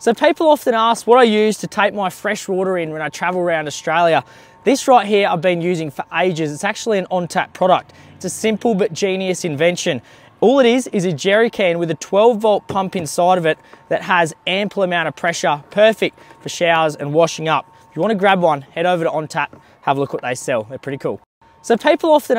So people often ask what I use to take my fresh water in when I travel around Australia. This right here I've been using for ages. It's actually an Ontap product. It's a simple but genius invention. All it is is a jerry can with a 12 volt pump inside of it that has ample amount of pressure, perfect for showers and washing up. If you want to grab one, head over to OnTap, have a look what they sell. They're pretty cool. So people often ask.